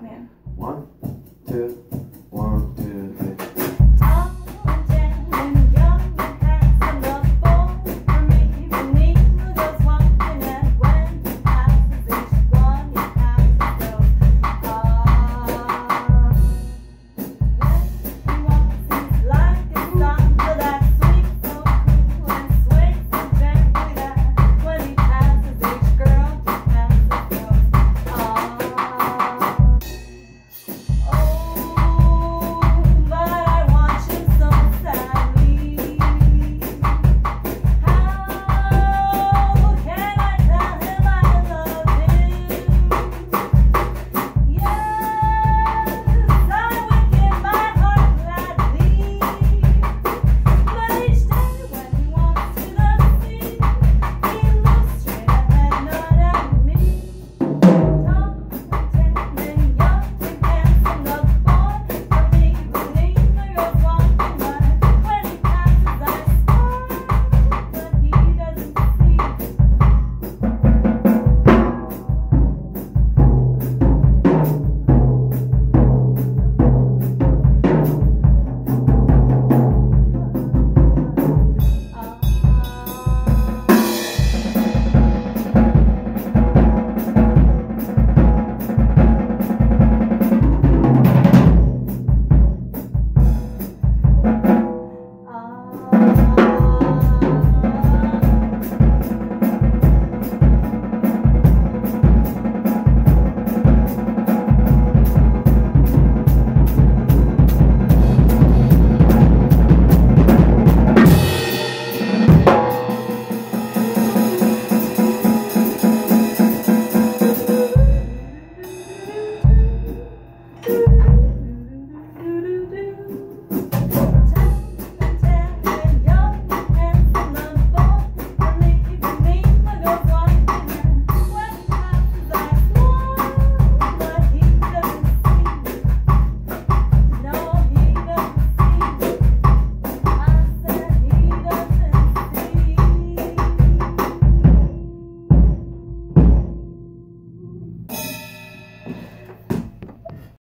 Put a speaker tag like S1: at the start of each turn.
S1: Batman.
S2: One, two,